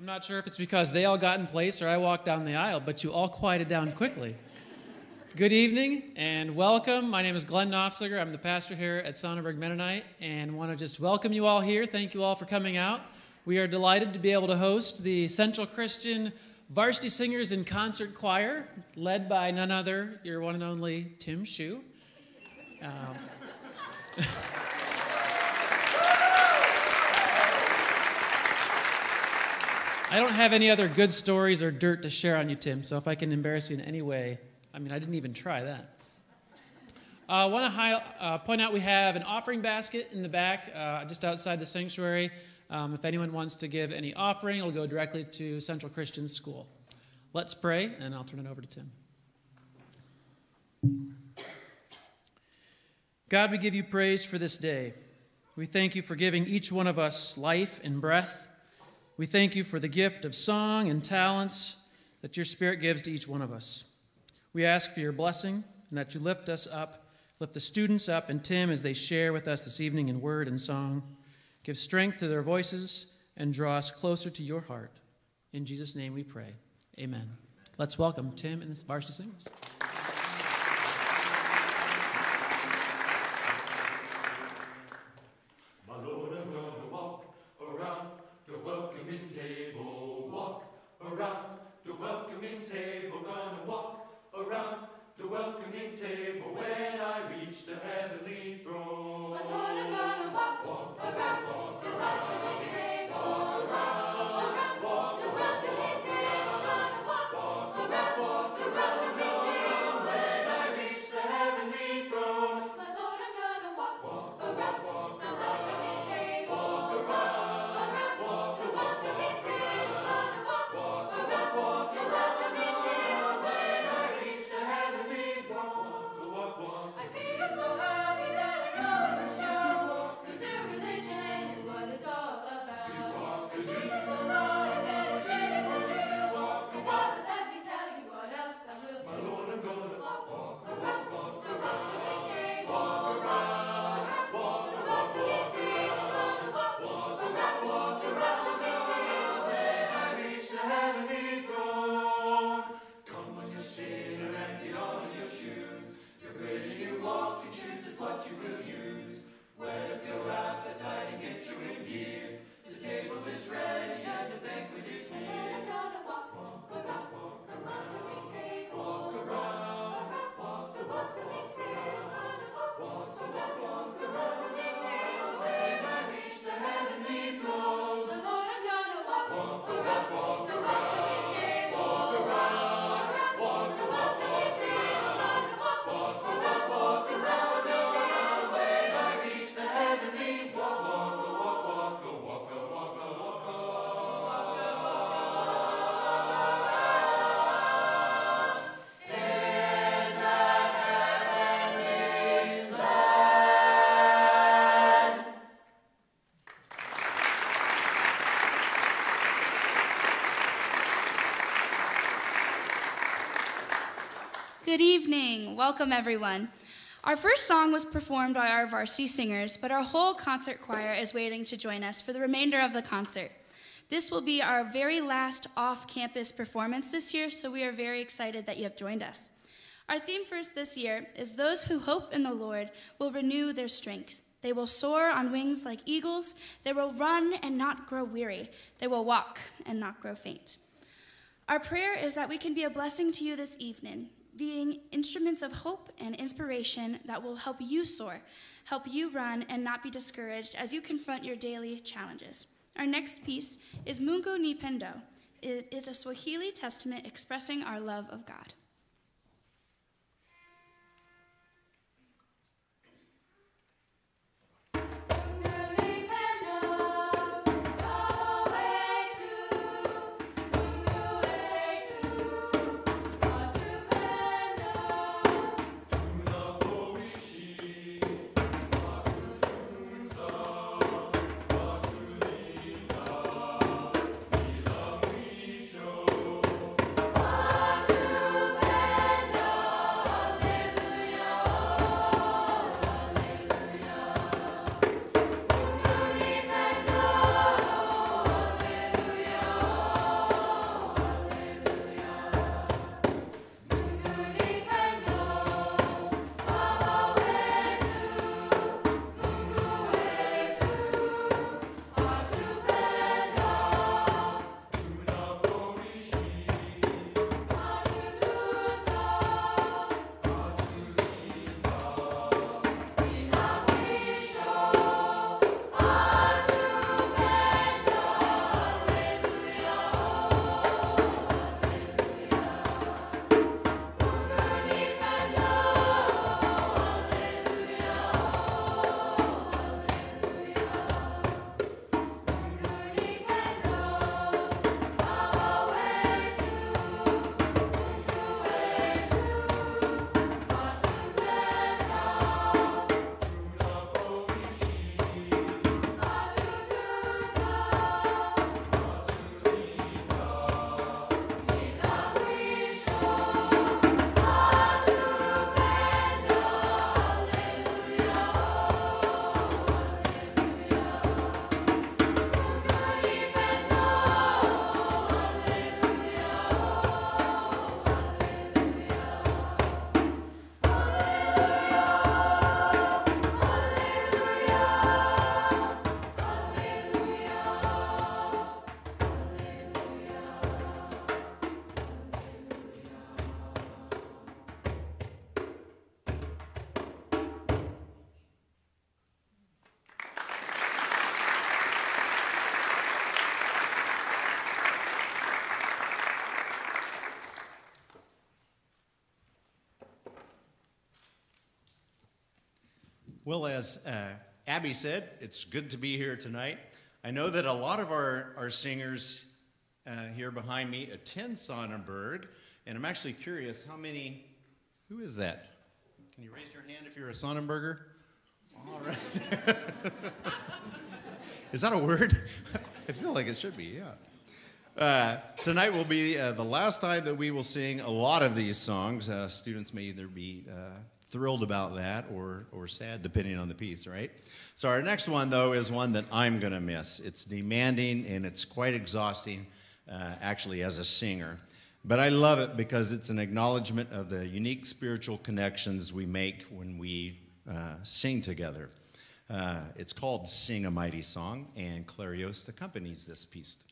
I'm not sure if it's because they all got in place or I walked down the aisle, but you all quieted down quickly. Good evening and welcome. My name is Glenn Knofziger. I'm the pastor here at Sonnenberg Mennonite and want to just welcome you all here. Thank you all for coming out. We are delighted to be able to host the Central Christian Varsity Singers and Concert Choir, led by none other, your one and only Tim Shu. Um, I don't have any other good stories or dirt to share on you, Tim, so if I can embarrass you in any way, I mean, I didn't even try that. I uh, want to uh, point out we have an offering basket in the back, uh, just outside the sanctuary. Um, if anyone wants to give any offering, it'll go directly to Central Christian School. Let's pray, and I'll turn it over to Tim. God, we give you praise for this day. We thank you for giving each one of us life and breath. We thank you for the gift of song and talents that your Spirit gives to each one of us. We ask for your blessing and that you lift us up, lift the students up and Tim as they share with us this evening in word and song. Give strength to their voices and draw us closer to your heart. In Jesus' name we pray. Amen. Let's welcome Tim and the varsity singers. Good evening. Welcome, everyone. Our first song was performed by our varsity singers, but our whole concert choir is waiting to join us for the remainder of the concert. This will be our very last off campus performance this year, so we are very excited that you have joined us. Our theme for this year is Those who hope in the Lord will renew their strength. They will soar on wings like eagles. They will run and not grow weary. They will walk and not grow faint. Our prayer is that we can be a blessing to you this evening, being instruments of hope and inspiration that will help you soar, help you run, and not be discouraged as you confront your daily challenges. Our next piece is Mungu ni Pendo. It is a Swahili testament expressing our love of God. Well, as uh, Abby said, it's good to be here tonight. I know that a lot of our, our singers uh, here behind me attend Sonnenberg, and I'm actually curious how many, who is that? Can you raise your hand if you're a Sonnenberger? All right. is that a word? I feel like it should be, yeah. Uh, tonight will be uh, the last time that we will sing a lot of these songs. Uh, students may either be uh, thrilled about that or, or sad, depending on the piece, right? So, our next one, though, is one that I'm going to miss. It's demanding and it's quite exhausting, uh, actually, as a singer. But I love it because it's an acknowledgement of the unique spiritual connections we make when we uh, sing together. Uh, it's called Sing a Mighty Song, and Clarios accompanies this piece.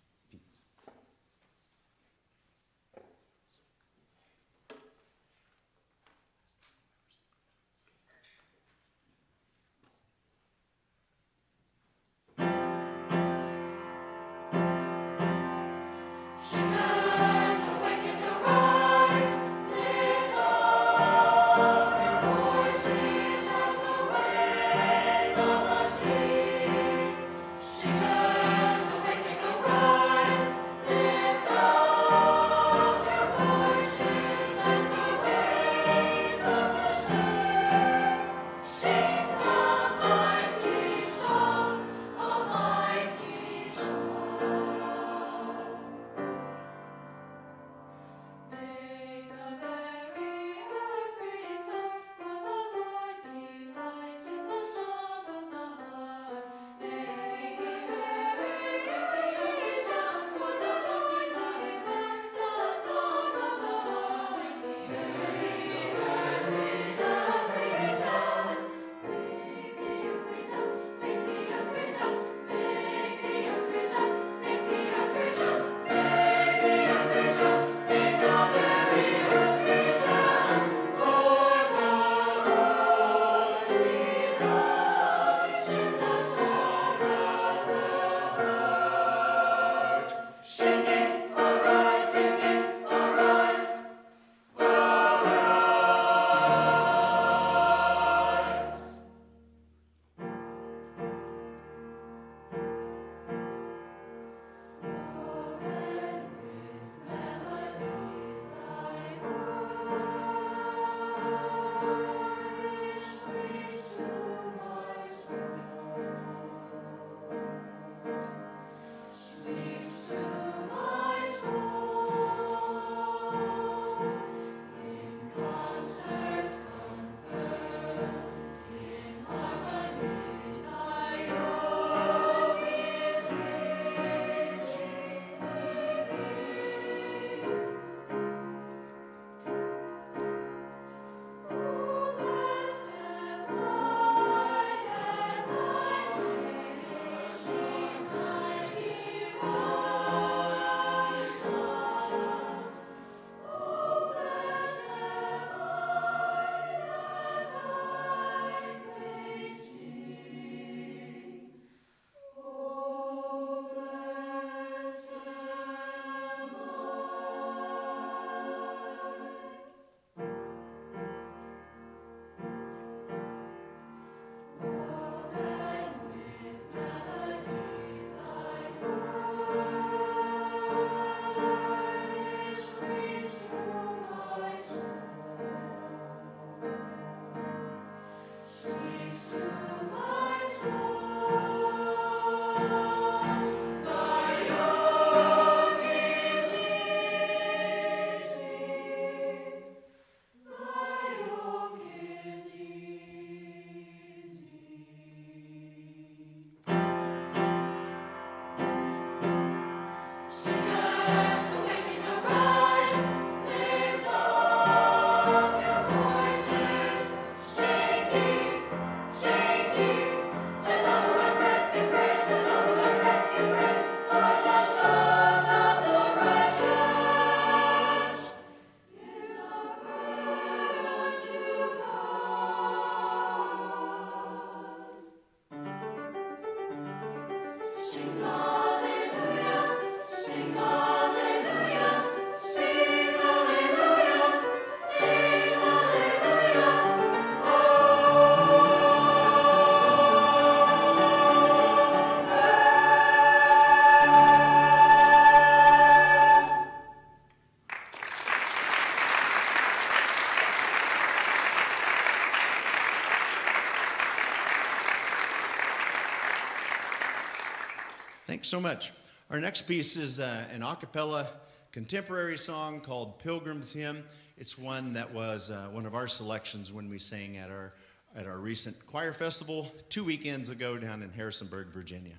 So much. Our next piece is uh, an a cappella contemporary song called Pilgrim's Hymn. It's one that was uh, one of our selections when we sang at our, at our recent choir festival two weekends ago down in Harrisonburg, Virginia.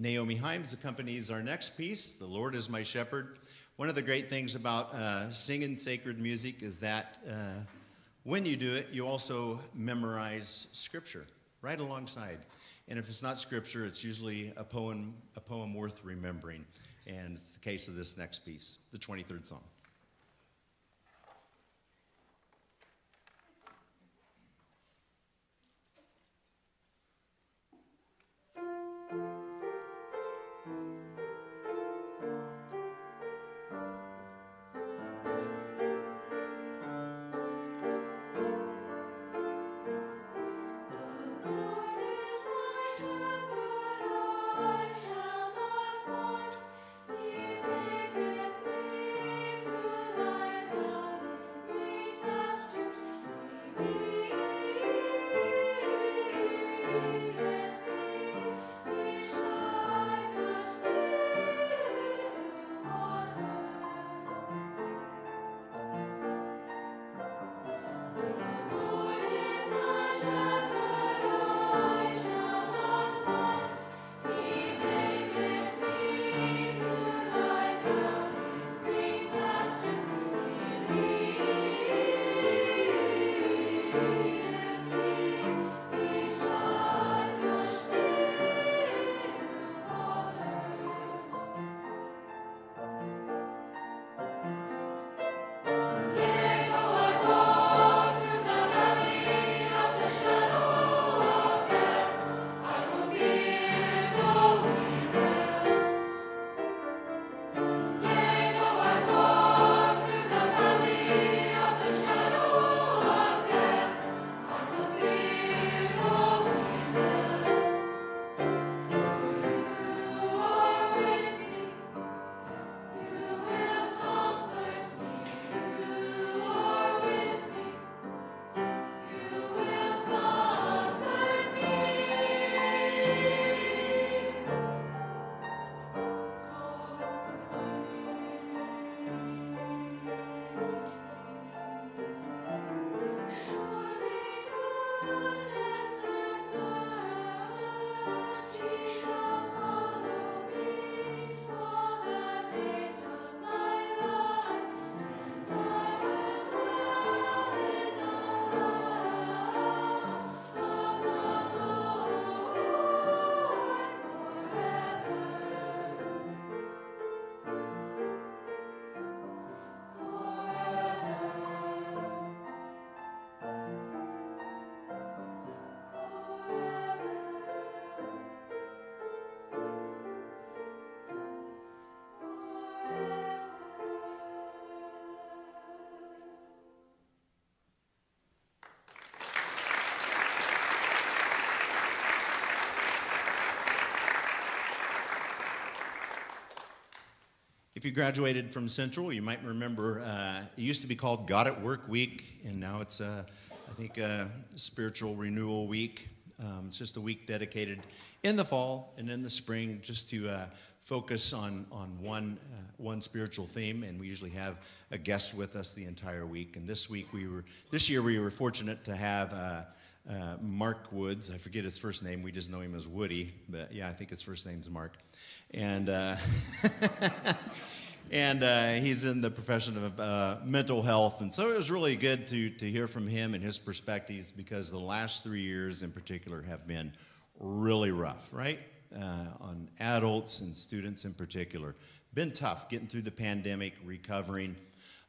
Naomi Himes accompanies our next piece, The Lord is My Shepherd. One of the great things about uh, singing sacred music is that uh, when you do it, you also memorize scripture right alongside. And if it's not scripture, it's usually a poem, a poem worth remembering. And it's the case of this next piece, the 23rd Psalm. If you graduated from Central, you might remember uh, it used to be called God at Work Week, and now it's, uh, I think, uh, Spiritual Renewal Week. Um, it's just a week dedicated in the fall and in the spring just to uh, focus on, on one, uh, one spiritual theme, and we usually have a guest with us the entire week. And this week we were, this year we were fortunate to have uh, uh, Mark Woods. I forget his first name. We just know him as Woody, but yeah, I think his first name's Mark. And uh, and uh, he's in the profession of uh, mental health, and so it was really good to to hear from him and his perspectives because the last three years in particular have been really rough, right? Uh, on adults and students in particular, been tough getting through the pandemic, recovering.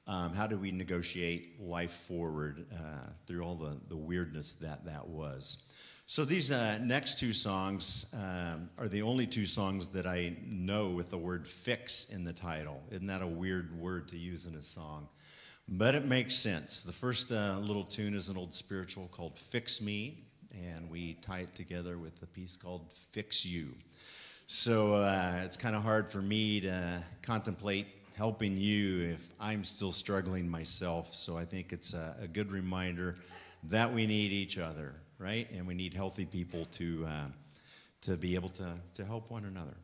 Um, how do we negotiate life forward uh, through all the, the weirdness that that was? So these uh, next two songs um, are the only two songs that I know with the word fix in the title. Isn't that a weird word to use in a song? But it makes sense. The first uh, little tune is an old spiritual called Fix Me, and we tie it together with a piece called Fix You. So uh, it's kind of hard for me to contemplate helping you if I'm still struggling myself. So I think it's a, a good reminder that we need each other, right? And we need healthy people to, uh, to be able to, to help one another.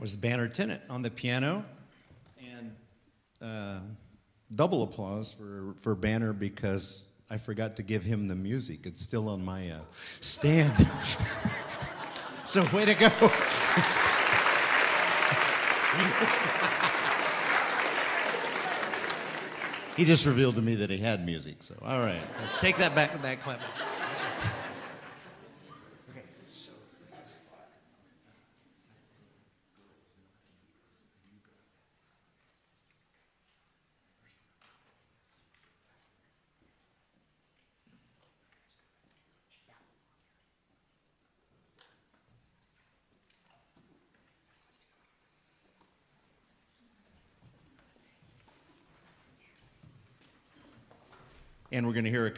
That was Banner Tennant on the piano. And uh, double applause for, for Banner because I forgot to give him the music. It's still on my uh, stand. so, way to go. he just revealed to me that he had music. So, all right. Take that back, that clap.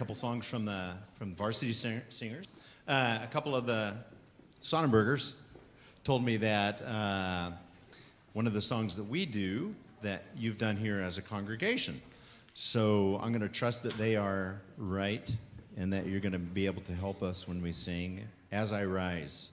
Couple songs from the from varsity singers. Uh, a couple of the Sonnenbergers told me that uh, one of the songs that we do that you've done here as a congregation. So I'm going to trust that they are right and that you're going to be able to help us when we sing "As I Rise."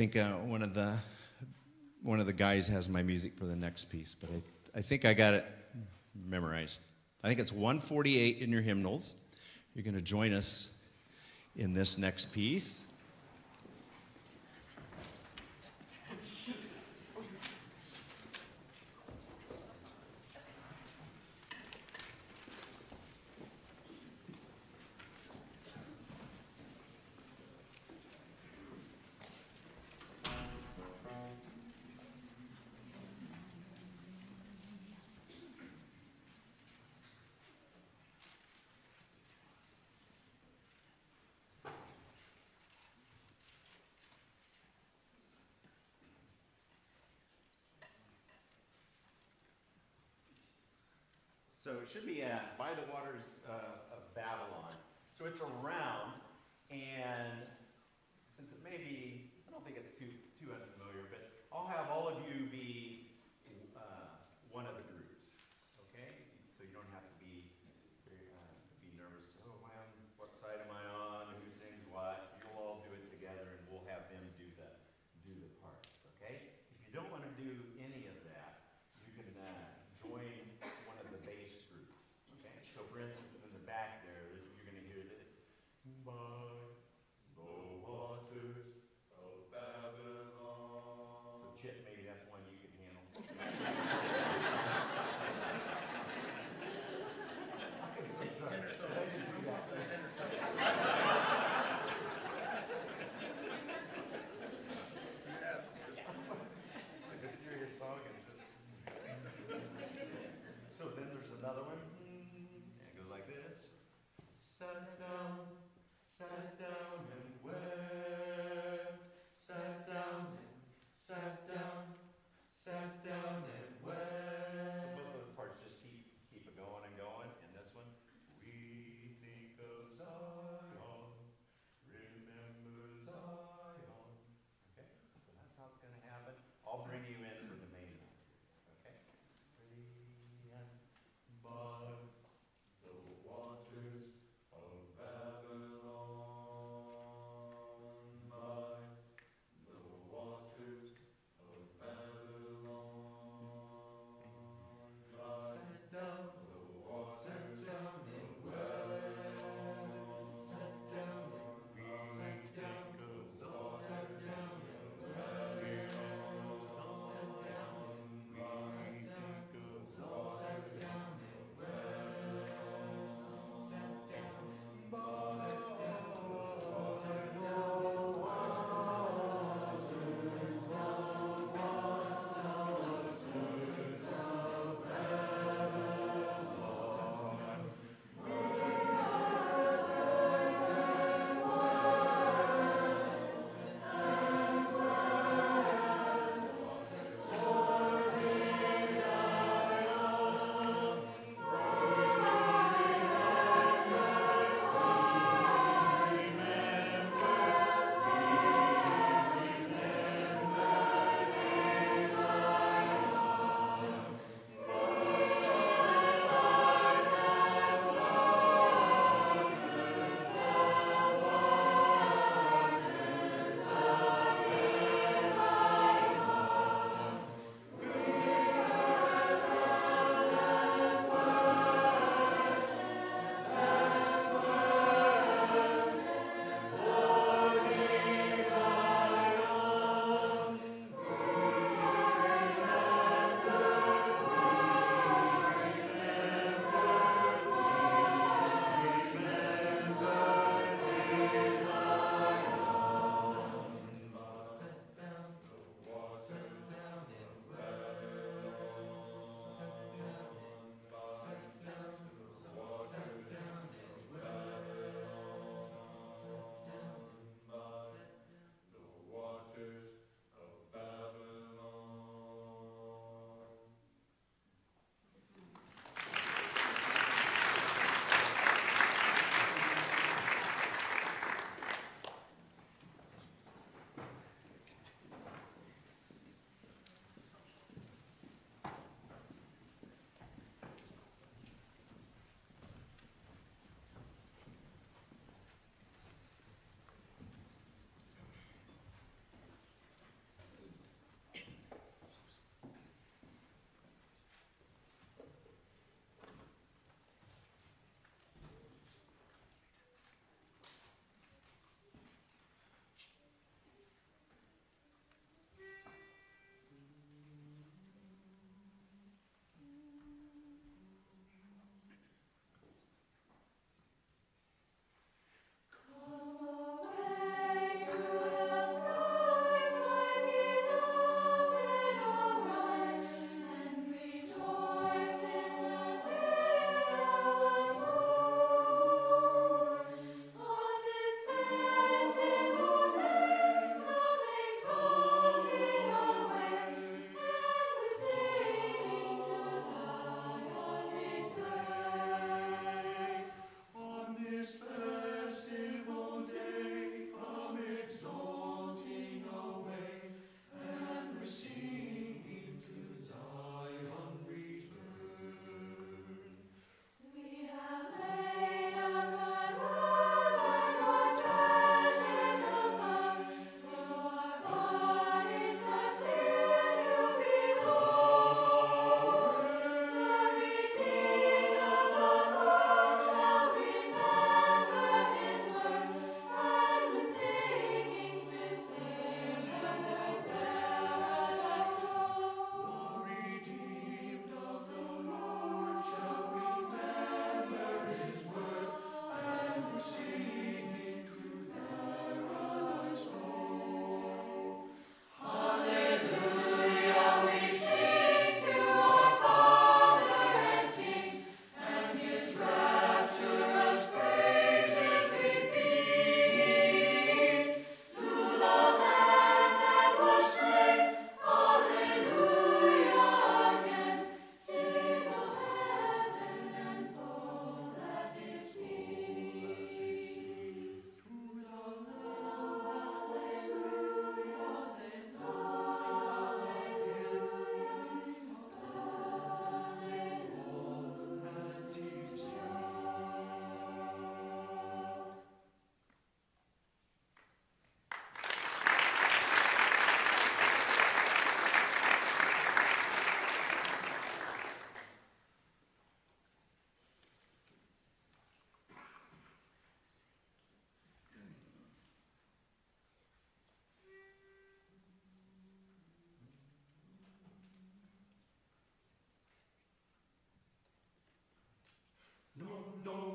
think uh, one of the one of the guys has my music for the next piece, but I, I think I got it memorized. I think it's 148 in your hymnals. You're going to join us in this next piece. should be at by the waters uh, of Babylon. So it's around Sattva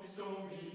stormy, me.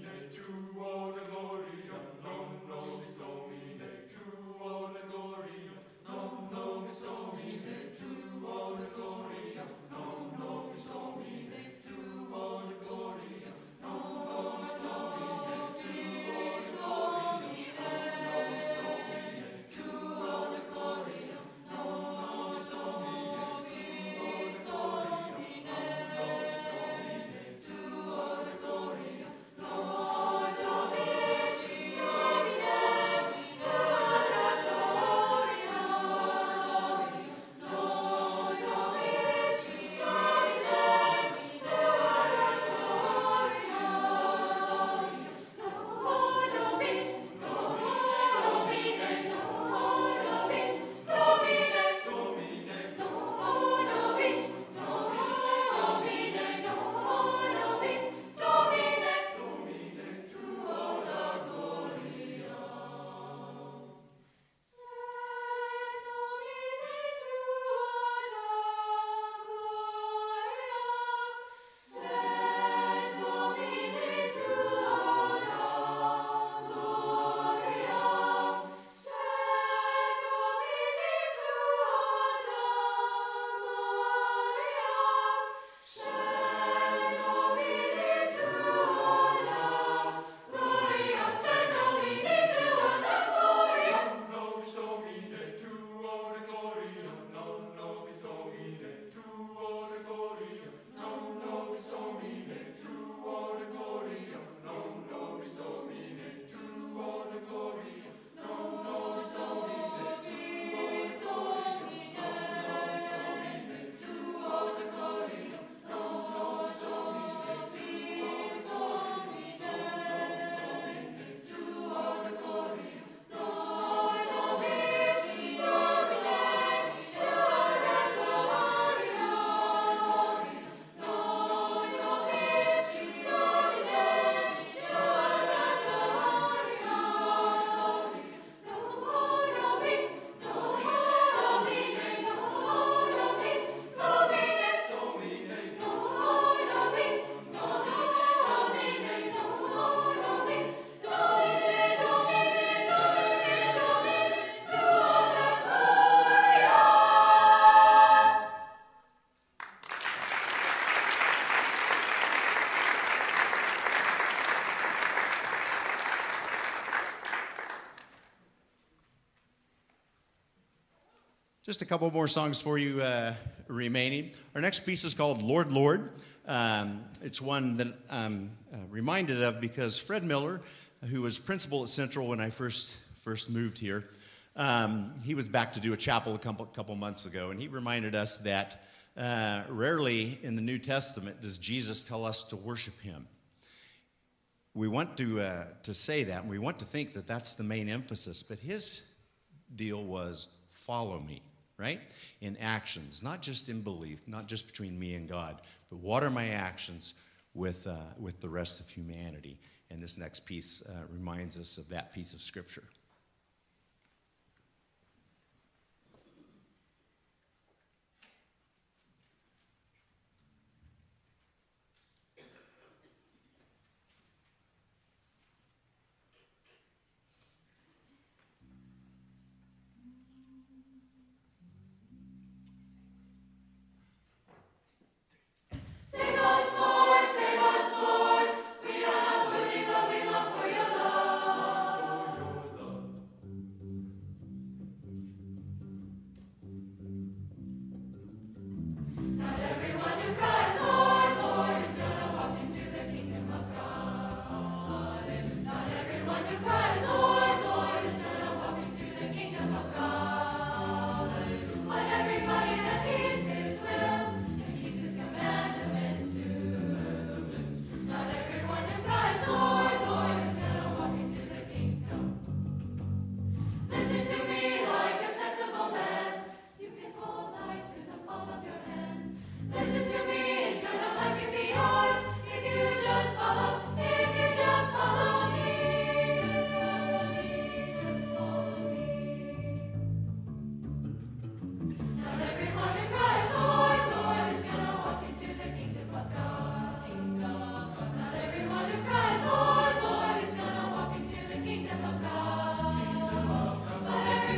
Just a couple more songs for you uh, remaining. Our next piece is called Lord, Lord. Um, it's one that I'm uh, reminded of because Fred Miller, who was principal at Central when I first, first moved here, um, he was back to do a chapel a couple, couple months ago, and he reminded us that uh, rarely in the New Testament does Jesus tell us to worship him. We want to, uh, to say that, and we want to think that that's the main emphasis, but his deal was follow me right? In actions, not just in belief, not just between me and God, but what are my actions with, uh, with the rest of humanity? And this next piece uh, reminds us of that piece of scripture.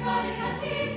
Maria,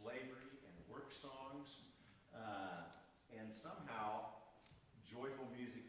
slavery and work songs, uh, and somehow joyful music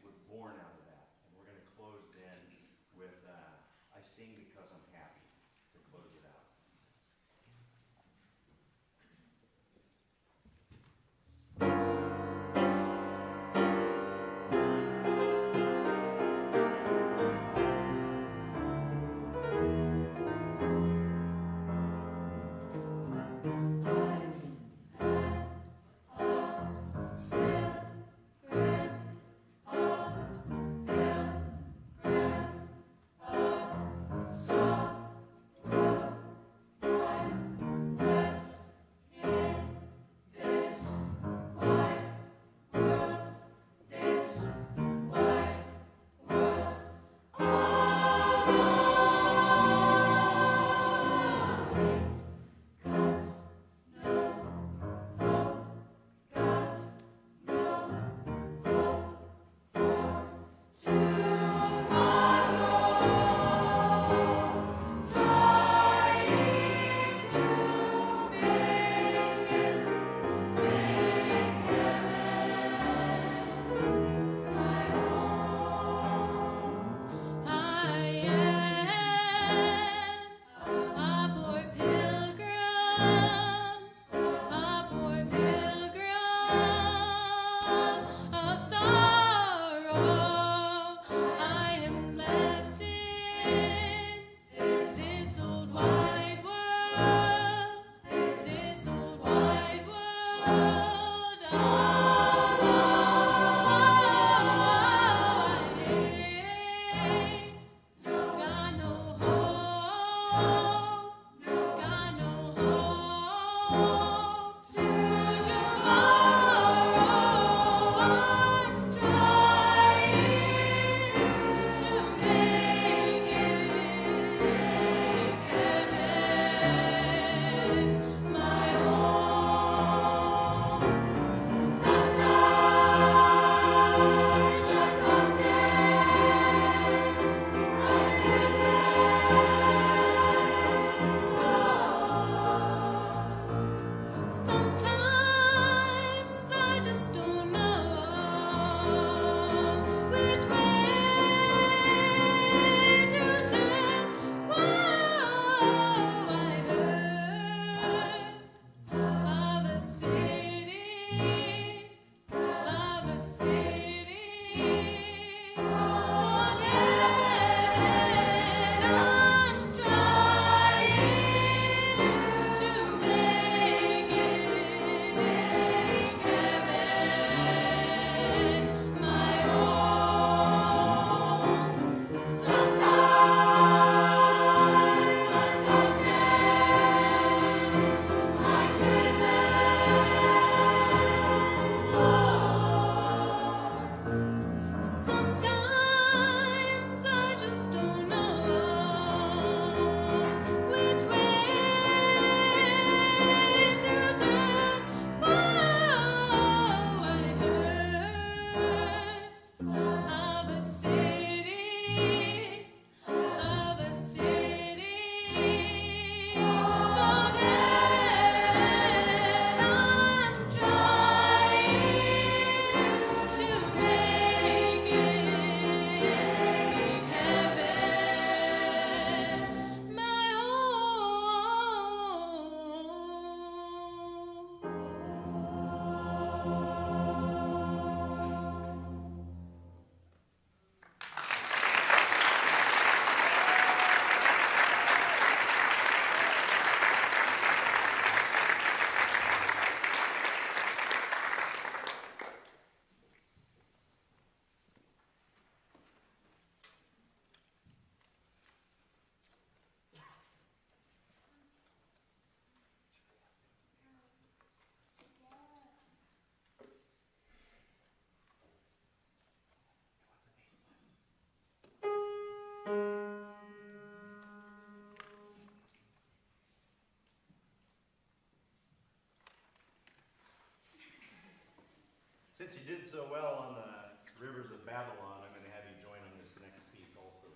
Since you did so well on the Rivers of Babylon, I'm going to have you join on this next piece also.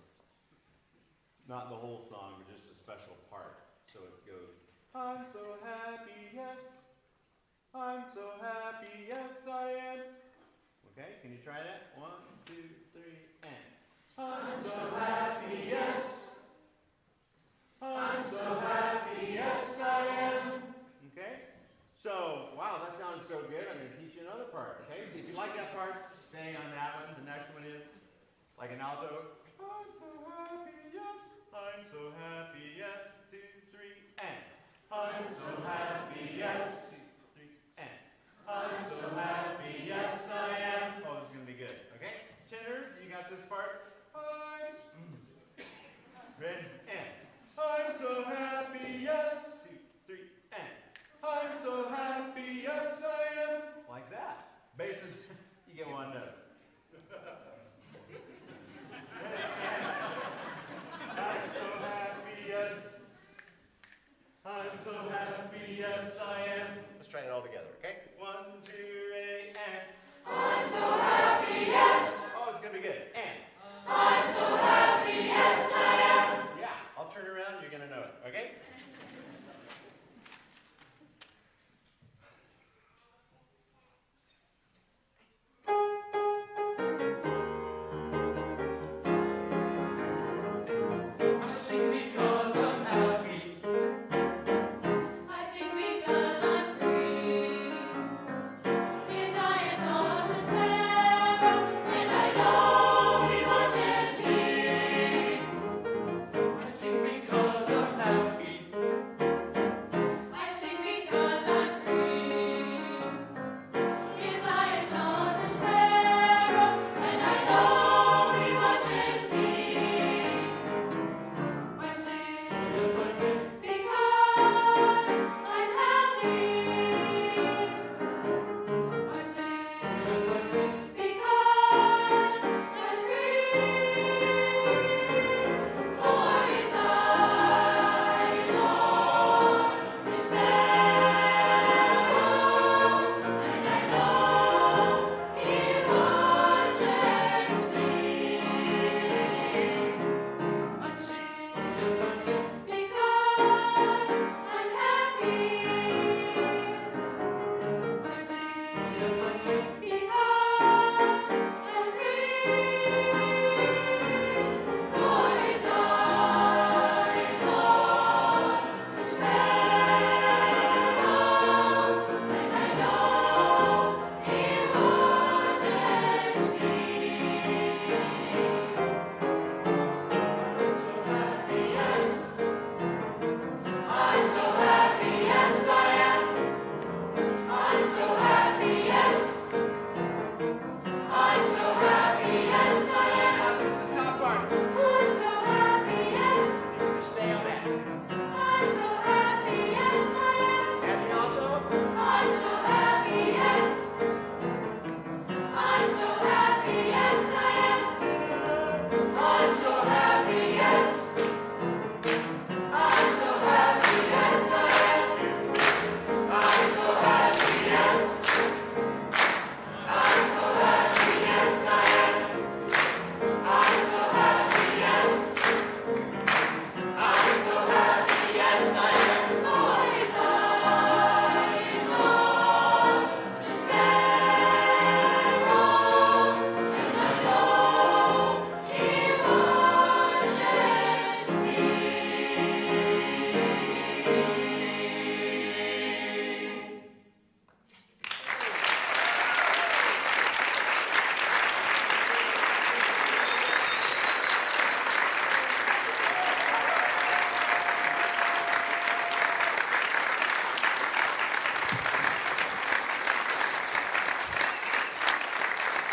Not the whole song, but just a special part. So it goes, I'm so happy, yes. I'm so happy, yes I am. Okay, can you try that? One, two, three, and. I'm so happy, yes. I'm so happy, yes I am. Okay? So, wow, that sounds so good. Teach you another part. Okay? So if you like that part, stay on that one. The next one is like an alto. I'm so happy, yes. I'm so happy, yes. Two, three, and. I'm so happy, yes. Two, three, and. I'm so happy, yes I am. Oh, this is going to be good. Okay? Tenors, you got this part?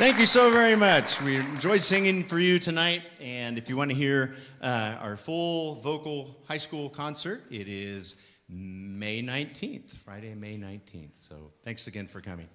Thank you so very much. We enjoyed singing for you tonight. And if you want to hear uh, our full vocal high school concert, it is May 19th, Friday, May 19th. So thanks again for coming.